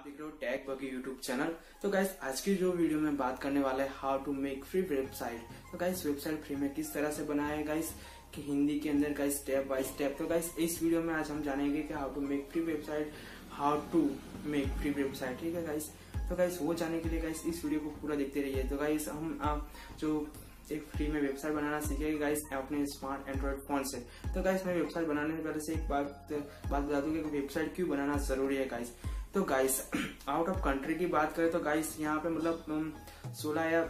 आप देख रहे हो टैग बगी यूट्यूब चैनल तो गाइस आज की जो वीडियो में बात करने वाला है how to make free website तो गाइस वेबसाइट फ्री में किस तरह से बनाया है गाइस कि हिंदी के अंदर गाइस स्टेप बाय स्टेप तो गाइस इस वीडियो में आज हम जानेंगे कि how to make free website how to make free website ठीक है गाइस तो गाइस वो जानने के लिए गाइस इस वीडियो को पूरा देखते रहिए। तो गाइस हम आप जो एक फ्री में वेबसाइट बनाना सीखेगा गाइस अपने स्मार्ट एंड्रॉइड फ़ोन से। तो गाइस मैं वेबसाइट बनाने से पहले से एक बात बात बता दूँ कि वेबसाइट क्यों बनाना ज़रूरी है गाइस तो गाइस आउट ऑफ़ कंट्री की बात करें तो गाइस यहाँ पे मतलब सोलह या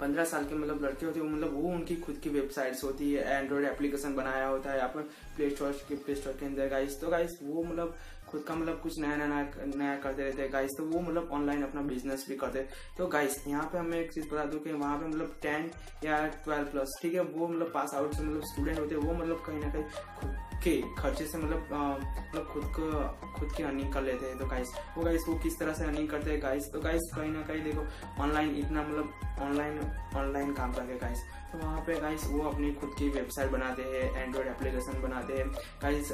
पंद्रह साल के मतलब लड़के होते हैं मतलब वो उनकी खुद की वेबसाइट्स होती है एंड्रॉइड एप्लीकेशन बनाया होता है आप प्ले स्टोर के प्ले स्टोर के अंदर गाइस तो गाइस वो मतलब खुद का मतलब कुछ नया नया नया करते रहते हैं गाइस तो वो मतलब ऑनलाइन अपना बिज़नेस भी करते हैं। तो गाइस यहाँ पे हमें एक चीज़ बता दूँ कि वहाँ पे मतलब टेन या ट्वेल्व प्लस ठीक है, वो मतलब पास आउट से मतलब स्टूडेंट होते हैं, वो मतलब कहीं ना कहीं के खर्चे से मतलब मतलब खुद को, खुद की अर्निंग कर लेते हैं। तो गाइस वो गाइस वो किस तरह से अर्निंग करते हैं गाइस तो गाइस कहीं ना कहीं देखो ऑनलाइन इतना मतलब ऑनलाइन ऑनलाइन काम करते गाइस तो वहाँ पे गाइस वो अपनी खुद की वेबसाइट बनाते हैं एंड्रॉइड एप्लीकेशन बनाते हैं। गाइस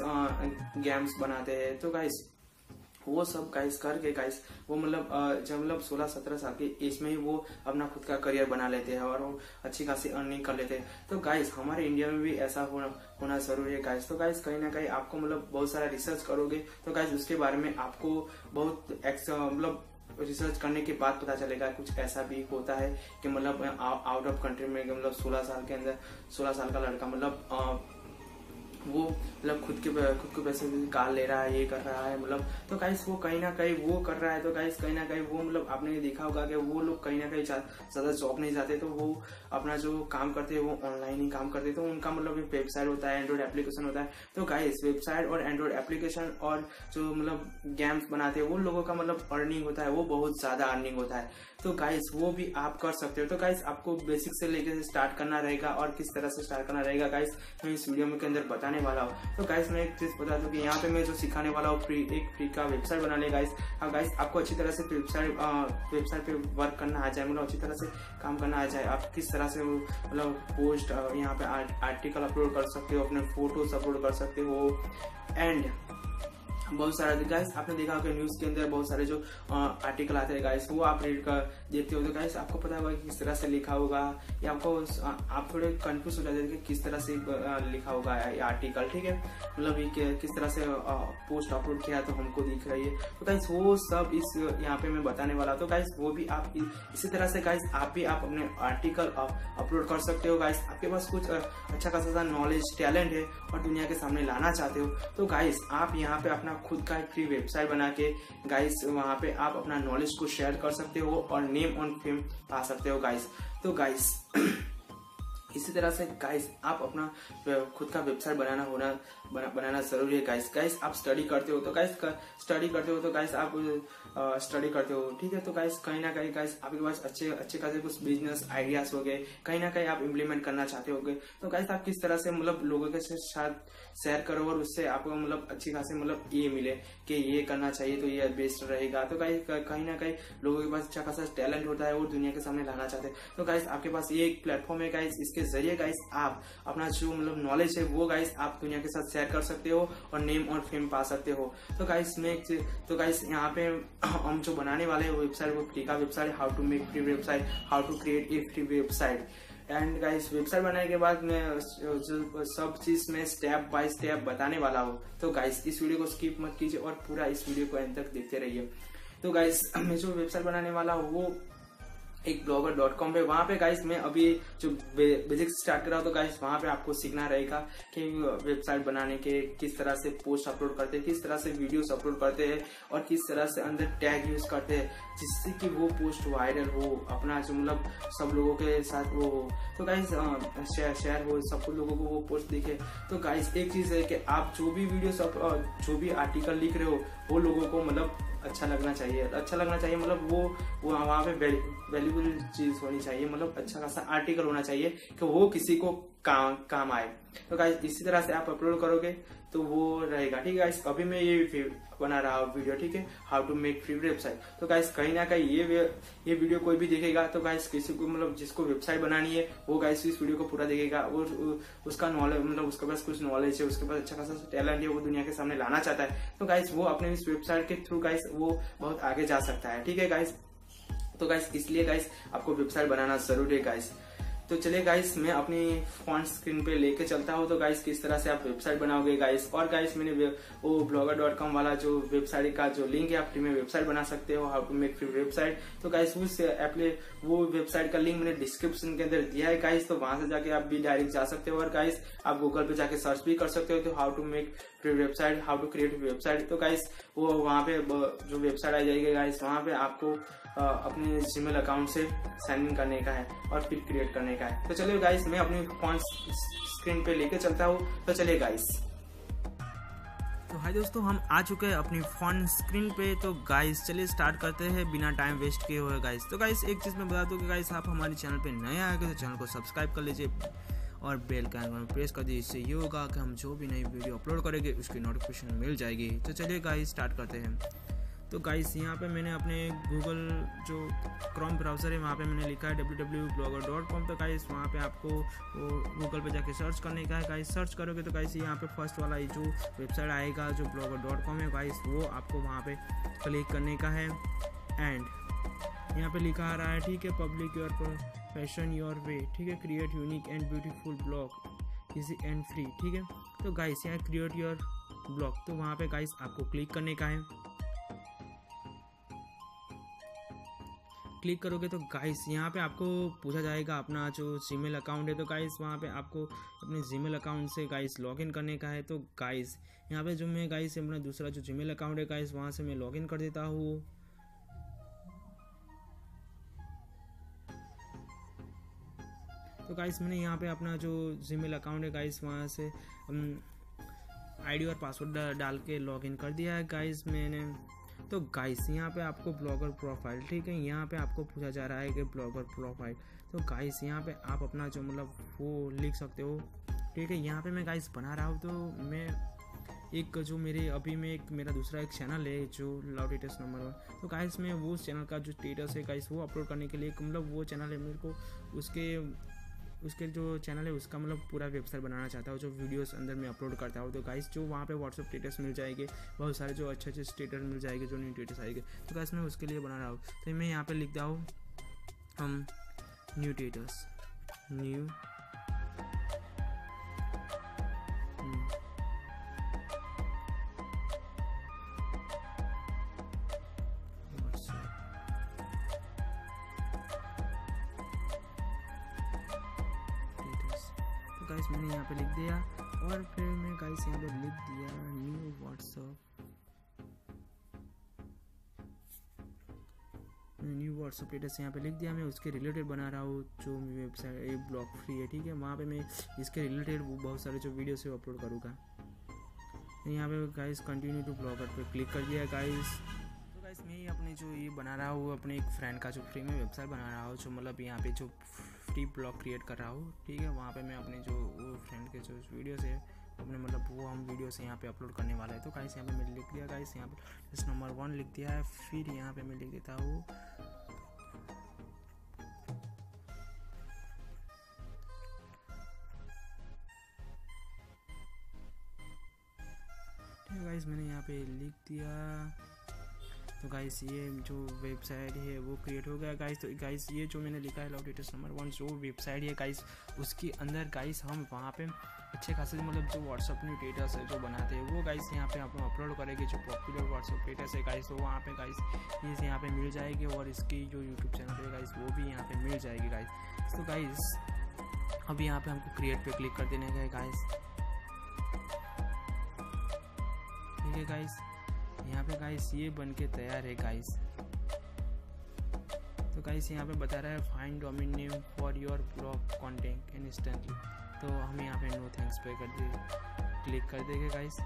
गेम्स बनाते हैं। तो गाइस वो सब गाइस करके गाइस वो मतलब जब मतलब सोलह सत्रह साल के एज में ही वो अपना खुद का करियर बना लेते हैं और वो अच्छी खासी अर्निंग कर लेते हैं। तो गाइस हमारे इंडिया में भी ऐसा होना होना ज़रूरी है गाइस तो गाइस कहीं ना कहीं आपको मतलब बहुत सारा रिसर्च करोगे तो गाइस उसके बारे में आपको बहुत मतलब रिसर्च करने के बाद पता चलेगा कुछ ऐसा भी होता है कि मतलब आउट ऑफ़ कंट्री में मतलब 16 साल के अंदर 16 साल का लड़का मतलब वो मतलब खुद के खुद के पैसे निकाल ले रहा है, ये कर रहा है मतलब तो गाइस वो कहीं ना कहीं वो कर रहा है तो गाइस कहीं ना कहीं वो मतलब आपने देखा होगा कि वो लोग कहीं ना कहीं ज़्यादा जॉब नहीं जाते तो वो अपना जो काम करते हैं वो ऑनलाइन ही काम करते तो उनका मतलब वेबसाइट होता है एंड्रॉइड एप्लीकेशन होता है तो गाइस वेबसाइट और एंड्रॉइड एप्लीकेशन और जो मतलब गेम्स बनाते हैं, वो लोगों का मतलब अर्निंग होता है, वो बहुत ज़्यादा अर्निंग होता है तो गाइस वो भी आप कर सकते हो तो गाइस आपको बेसिक से लेकर स्टार्ट करना रहेगा और किस तरह से स्टार्ट करना रहेगा गाइस मैं इस वीडियो में के अंदर बताने वाला हूँ तो गाइस मैं एक चीज़ बता दूँ कि यहाँ पे मैं जो सिखाने वाला हूँ फ्री एक फ्री का वेबसाइट बना ले गाइस हाँ गाइस आपको अच्छी तरह से वेबसाइट वेबसाइट पे वर्क करना आ जाए मतलब अच्छी तरह से काम करना आ जाए। आप किस तरह से मतलब पोस्ट यहाँ पे आर्टिकल अपलोड कर सकते हो, अपने फ़ोटोज़ अपलोड कर सकते हो। एंड बहुत सारा गाइस आपने देखा होगा न्यूज़ के अंदर बहुत सारे जो आर्टिकल आते हैं। गाइस वो आप रीड कर देखते हो तो गाइस आपको पता होगा किस तरह से लिखा होगा। या आपको आप थोड़े कंफ्यूज हो जाते हैं कि किस तरह से लिखा होगा ये आर्टिकल ठीक है? मतलब ये किस तरह से पोस्ट अपलोड किया तो हमको दिख रही है तो गाइस वो सब इस, यहाँ पे मैं बताने वाला तो गाइस वो भी आप इसी तरह से गाइस आप भी आप अपने आर्टिकल अपलोड कर सकते हो। गाइस आपके पास कुछ अच्छा खासा नॉलेज टैलेंट है और दुनिया के सामने लाना चाहते हो। तो गाइस आप यहाँ पे अपना खुद का एक फ्री वेबसाइट बना के गाइस वहाँ पे आप अपना नॉलेज को शेयर कर सकते हो और नेम ऑन फेम पा सकते हो गाइस तो गाइस इसी तरह से गाइस आप अपना खुद का वेबसाइट बनाना होना बना, बनाना ज़रूरी है गाइस गाइस आप स्टडी करते हो तो गाइस स्टडी करते हो तो गाइस आप स्टडी करते हो ठीक है? तो गाइस कहीं ना कहीं गाइस आपके पास अच्छे अच्छे खासे कुछ बिज़नेस आइडियाज़ हो गए कहीं ना कहीं आप इम्प्लीमेंट करना चाहते हो तो गाइस आप किस तरह से मतलब लोगों के साथ शेयर करो और उससे आपको मतलब अच्छी खासी मतलब ये मिले कि ये करना चाहिए तो ये बेस्ट रहेगा। तो गाइस कहीं ना कहीं लोगों के पास अच्छा खासा टैलेंट होता है और दुनिया के सामने लाना चाहते हैं। तो गाइस आपके पास ये एक प्लेटफॉर्म है गाइस इसके ज़रिए गाइस आप अपना जो मतलब नॉलेज है वो गाइस आप दुनिया के साथ शेयर कर सकते हो और नेम और फेम पा सकते हो। तो गाइस में तो गाइस यहाँ पे हम जो बनाने वाले वेबसाइट वो फ्री का website how to make free website how to create a free website and guys website बनाने के बाद मैं सब चीज़ में स्टेप बाय स्टेप बताने वाला हूँ। तो गाइस इस वीडियो को स्किप मत कीजिए और पूरा इस वीडियो को एंड तक देखते रहिए। तो गाइस मैं जो वेबसाइट बनाने वाला हूँ, वो एक ब्लॉगर डॉट कॉम पे। वहाँ पे गाइस मैं अभी जो बेसिक स्टार्ट कर रहा हूँ तो गाइस वहाँ पे आपको सीखना रहेगा कि वेबसाइट बनाने के किस तरह से पोस्ट अपलोड करते हैं, किस तरह से वीडियोस अपलोड करते हैं और किस तरह से अंदर टैग यूज़ करते हैं, जिससे कि वो पोस्ट वायरल हो, अपना जो मतलब सब लोगों के साथ वो हो। तो गाइस शेयर हो, सब लोगों को वो पोस्ट दिखे। तो गाइस एक चीज़ है कि आप जो भी वीडियो जो भी आर्टिकल लिख रहे हो, वो लोगों को मतलब अच्छा लगना चाहिए। अच्छा लगना चाहिए मतलब वो वहाँ पे वैल्यूबल चीज़ होनी चाहिए मतलब अच्छा खासा आर्टिकल होना चाहिए कि वो किसी को काम काम आए। तो गाइस इसी तरह से आप अपलोड करोगे तो वो रहेगा। ठीक है गाइस अभी मैं ये बना रहा हूँ वीडियो ठीक है? How to make free website तो गाइस कहीं ना कहीं ये ये वीडियो कोई भी देखेगा तो गाइस किसी को मतलब जिसको वेबसाइट बनानी है, वो गाइस इस वीडियो को पूरा देखेगा। वो उसका नॉलेज मतलब उसके पास कुछ नॉलेज है, उसके पास अच्छा खासा टैलेंट है, वो दुनिया के सामने लाना चाहता है। तो गाइस वो अपने इस वेबसाइट के थ्रू गाइस वो बहुत आगे जा सकता है। ठीक है गाइस तो गाइस इसलिए गाइस आपको वेबसाइट बनाना ज़रूरी है गाइस तो चलिए गाइस मैं अपनी फॉन्ट स्क्रीन पे लेके चलता हूँ। तो गाइस किस तरह से आप वेबसाइट बनाओगे गाइस और गाइस मैंने वो ब्लॉगर डॉट कॉम वाला जो वेबसाइट का जो लिंक है, आप फ्री में वेबसाइट बना सकते हो। How to make free website तो गाइस उस एप्ले वो वेबसाइट का लिंक मैंने डिस्क्रिप्शन के अंदर दिया है गाइस तो वहाँ से जाके आप भी डायरेक्ट जा सकते हो। और गाइस आप गूगल पे जाके सर्च भी कर सकते हो। तो how to make free website how to create website तो गाइस वो वहाँ पे जो वेबसाइट आ जाएगी गाइस वहाँ पे आपको अपने जीमेल अकाउंट से साइन इन करने का है और फिर क्रिएट करने का है। तो चलिए गाइस मैं अपनी फ़ोन स्क्रीन पे लेके चलता हूँ। तो चलिए गाइस तो हाय दोस्तों, हम आ चुके हैं अपनी फ़ोन स्क्रीन पे। तो गाइस चलिए स्टार्ट करते हैं बिना टाइम वेस्ट किए हुए गाइस तो गाइस एक चीज़ मैं बता दूँ कि गाइस आप हमारे चैनल पे नए आए तो चैनल को सब्सक्राइब कर लीजिए और बेल का आइकन प्रेस कर दीजिए। इससे ये होगा कि हम जो भी नई वीडियो अपलोड करेंगे, उसकी नोटिफिकेशन मिल जाएगी। तो चलिए गाइस स्टार्ट करते हैं। तो गाइस यहाँ पे मैंने अपने गूगल जो क्रोम ब्राउज़र है, वहाँ पे मैंने लिखा है W W blogger dot com तो गाइस वहाँ पे आपको वो गूगल पे जाके सर्च करने का है। गाइस सर्च करोगे तो गाइस यहाँ पे फ़र्स्ट वाला जो वेबसाइट आएगा, जो ब्लॉगर डॉट कॉम है गाइस वो आपको वहाँ पे क्लिक करने का है। एंड यहाँ पे लिखा आ रहा है, ठीक है public your fashion your way ठीक है create unique and beautiful blog easy and free ठीक है। तो गाइस यहाँ क्रिएट योर ब्लॉग तो वहाँ पे गाइस आपको क्लिक करने का है। क्लिक करोगे तो गाइस यहाँ पे आपको पूछा जाएगा अपना जो जीमेल अकाउंट है तो गाइस वहाँ पे आपको अपने जीमेल अकाउंट से गाइस लॉगिन करने का है। तो गाइस यहाँ पे जो मैं गाइस अपना दूसरा जो जीमेल अकाउंट है गाइस वहाँ से मैं लॉगिन कर देता हूँ। तो गाइस मैंने यहाँ पे अपना जो जीमेल अकाउंट है गाइस वहाँ से आईडी और पासवर्ड डाल के लॉगिन कर दिया है। गाइस मैंने तो गाइस यहाँ पे आपको ब्लॉगर प्रोफ़ाइल ठीक है? यहाँ पे आपको पूछा जा रहा है कि ब्लॉगर प्रोफ़ाइल तो गाइस यहाँ पे आप अपना जो मतलब वो लिख सकते हो, ठीक है? यहाँ पे मैं गाइस बना रहा हूँ तो मैं एक जो मेरे, अभी में एक, मेरा दूसरा एक चैनल है जो लाउड टेटस नंबर वन तो गाइस मैं वो चैनल का जो स्टेटस है गाइस वो अपलोड करने के लिए मतलब वो चैनल है मेरे को, उसके उसके जो चैनल है, उसका मतलब पूरा वेबसाइट बनाना चाहता हूँ जो वीडियोस अंदर में अपलोड करता हूँ। तो गाइस जो वहाँ पे व्हाट्सअप स्टेटस मिल जाएँगे, बहुत सारे जो अच्छे अच्छे स्टेटस मिल जाएँगे, जो न्यू स्टेटस आएँगे। तो गाइस मैं उसके लिए बना रहा हूँ। तो मैं यहाँ पर लिखता हूँ, हम न्यू स्टेटस न्यू गाइस मैंने यहाँ पे लिख दिया और फिर मैं गाइस यहाँ पे लिख दिया new WhatsApp new WhatsApp status यहाँ पे लिख दिया, मैं उसके रिलेटेड बना रहा हूँ, जो वेबसाइट ये ब्लॉग फ्री है, ठीक है? वहाँ पे मैं इसके रिलेटेड बहुत सारे जो वीडियो है अपलोड करूँगा। यहाँ पे गाइस कंटिन्यू टू ब्लॉगर पे क्लिक कर दिया गाइस तो गाइस मैं अपने जो ये बना रहा हूँ, अपने एक फ्रेंड का जो फ्री में वेबसाइट बना रहा हूँ, जो मतलब यहाँ पे जो फ्री ब्लॉग क्रिएट कर रहा हूँ। ठीक है, वहाँ पे मैं अपने जो फ्रेंड के जो वीडियोस है, अपने मतलब वो हम वीडियोस यहाँ पे अपलोड करने वाला है। तो गाइस यहाँ पे मैंने लिख दिया गाइस यहाँ पे जस्ट नंबर वन लिख दिया है, फिर यहाँ पे मैं लिख देता है। गाइस मैंने यहाँ पे लिख दिया। तो गाइस ये जो वेबसाइट है, वो क्रिएट हो गया गाइस तो गाइस ये जो मैंने लिखा है लॉक डेटर्स नंबर वन जो वेबसाइट है गाइस उसके अंदर गाइस हम वहाँ पे अच्छे खासे मतलब जो व्हाट्सअप न्यू डेटर्स है जो बनाते हैं, वो गाइस यहाँ पे आप अपलोड करेंगे, जो पॉपुलर व्हाट्सअप डेटर्स है गाइस तो वहाँ पे गाइस ये यहाँ पे मिल जाएगी और इसकी जो यूट्यूब चैनल है गाइस वो भी यहाँ पे मिल जाएगी गाइस तो गाइस अभी यहाँ पे हमको क्रिएट पे क्लिक कर देने का गाइस ठीक है गाइस यहाँ पे गाइस ये बन के तैयार है गाइस तो गाइस यहाँ पे बता रहा है find domain name for your blog content instantly तो हम यहाँ पे नो थैंक्स पे कर दे क्लिक कर देंगे गाइस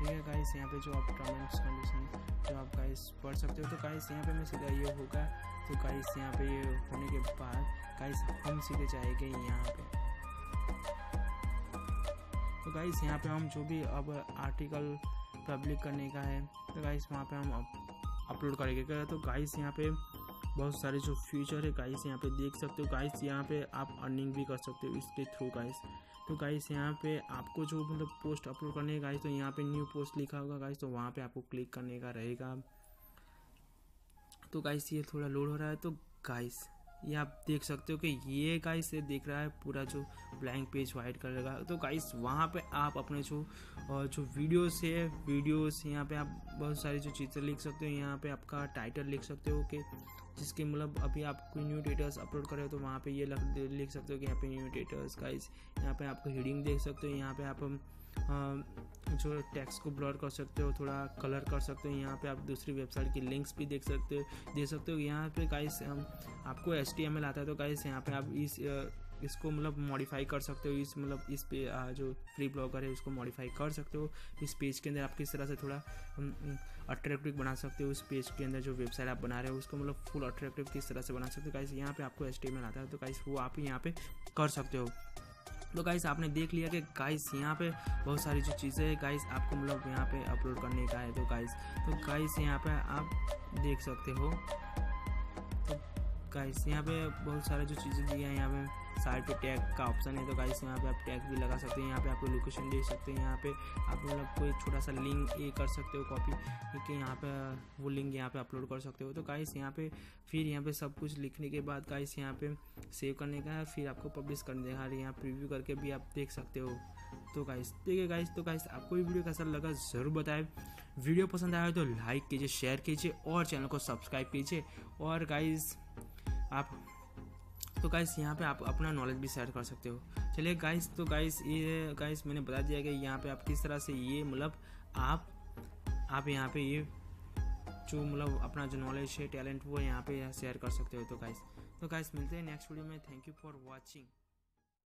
ठीक है गाइस यहाँ पे जो आप टर्म एंड कंडीशन जो आप गाइस पढ़ सकते हो तो गाइस यहाँ पे मैं सीधा ये होगा. तो गाइस यहाँ पे ये होने के बाद गाइस हम सीधे जाएँगे यहाँ पे. तो गाइस यहाँ पे हम जो भी अब आर्टिकल पब्लिक करने का है। तो गाइस वहाँ पे हम अपलोड करेंगे। तो गाइस यहाँ पे बहुत सारे जो फीचर है गाइस यहाँ पे देख सकते हो। गाइस यहाँ पे आप अर्निंग भी कर सकते हो इसके थ्रू गाइस तो गाइस यहाँ पे आपको जो मतलब पोस्ट अपलोड करने है गाइस तो यहाँ पे न्यू पोस्ट लिखा होगा गाइस तो वहाँ पे आपको क्लिक करने का रहेगा। तो गाइस ये थोड़ा लोड हो रहा है तो गाइस ये आप देख सकते हो कि ये गाइस ये देख रहा है पूरा जो ब्लैंक पेज वाइट कलर का। तो गाइस वहाँ पे आप अपने जो जो वीडियोस है वीडियोस यहाँ पे आप बहुत सारी जो चीज़ें लिख सकते हो। यहाँ पे आपका टाइटल लिख सकते हो कि जिसके मतलब अभी आप कोई न्यू डेटर्स अपलोड कर रहे हो तो वहाँ पे ये लिख सकते हो कि यहाँ पे न्यू डेटर्स गाइस यहाँ पे आपको हीडिंग देख सकते हो। यहाँ पे आप जो टेक्स्ट को ब्लर कर सकते हो, थोड़ा कलर कर सकते हो, यहाँ पे आप दूसरी वेबसाइट की लिंक्स भी देख सकते हो, दे सकते हो। यहाँ पे गाइस आपको एस एच आता है तो गाइस यहाँ पे आप इस इसको मतलब मॉडिफाई कर सकते हो, इस मतलब इस पे जो फ्री ब्लॉगर है, उसको मॉडिफाई कर सकते हो। इस पेज के अंदर आप किस तरह से थोड़ा अट्रैक्टिव बना सकते हो उस पेज के अंदर जो वेबसाइट आप बना रहे हो, उसको मतलब फुल अट्रैक्टिव किस तरह से बना सकते हो। गाइस यहाँ पे आपको एच आता है तो गाइस वो आप यहाँ पे कर सकते हो। तो गाइस आपने देख लिया कि गाइस यहाँ पे बहुत सारी जो चीज़ें हैं गाइस आपको मतलब यहाँ पे अपलोड करने का है। तो गाइस तो गाइस यहाँ पे आप देख सकते हो गाइस यहाँ पे बहुत सारे जो चीज़ें दी हैं यहाँ पे साइड पे टैग का ऑप्शन है तो गाइस यहाँ पे आप टैग भी लगा सकते हैं यहाँ पे आप लोकेशन दे सकते हैं यहाँ पे आप मतलब कोई छोटा सा लिंक ये कर सकते हो कॉपी कि यहाँ पे वो लिंक यहाँ पे अपलोड कर सकते हो तो गाइस यहाँ पे फिर यहाँ पे सब कुछ लिखने के बाद गाइस यहाँ पे सेव करने का है फिर आपको पब्लिश करने देगा यहाँ प्रीव्यू करके भी आप देख सकते हो तो गाइस ठीक है गाइस तो गाइस आपको ये वीडियो कैसा लगा ज़रूर बताएँ वीडियो पसंद आया तो लाइक कीजिए शेयर कीजिए और चैनल को सब्सक्राइब कीजिए और गाइस आप तो गाइस यहाँ पे आप अपना नॉलेज भी शेयर कर सकते हो। चलिए गाइस तो गाइस ये गाइस मैंने बता दिया कि यहाँ पे आप किस तरह से ये मतलब आप आप यहाँ पे ये जो मतलब अपना जो नॉलेज है टैलेंट वो यहाँ पे शेयर कर सकते हो। तो गाइस तो गाइस मिलते हैं नेक्स्ट वीडियो में। Thank you for watching